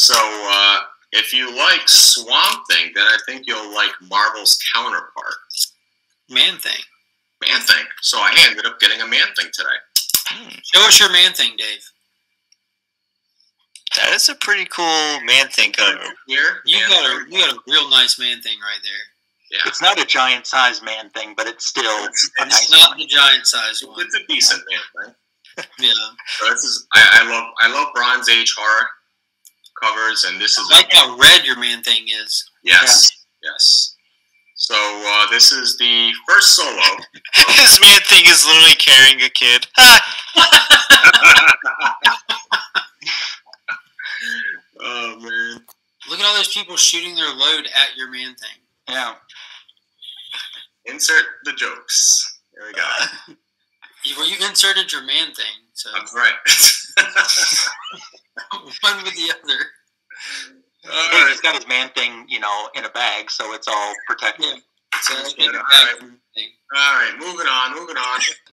So uh, if you like Swamp Thing, then I think you'll like Marvel's counterpart, Man thing. Man Thing. So I ended up getting a Man Thing today. Hmm. Show us your man thing, Dave. That is a pretty cool man thing cover. Here, You Man got a you got a real nice man thing right there. Yeah, It's not a giant size man thing, but it's still a It's- nice not one. the giant size one. it's a decent Man Thing. Yeah. So this is I, I love I love Bronze Age horror covers, and this is I like how red your man thing is. yes, yes. So uh, this is the first solo. this man thing is literally carrying a kid. oh man. Look at all those people shooting their load at your man thing. Yeah. Insert the jokes. There we go. You, well, you've inserted your man thing, so That's right. One with the other. All Hey, right. he's got his man thing, you know, in a bag, so it's all protected. Yeah. So That's I get good. it All back right. from the thing. All right. Moving on. Moving on.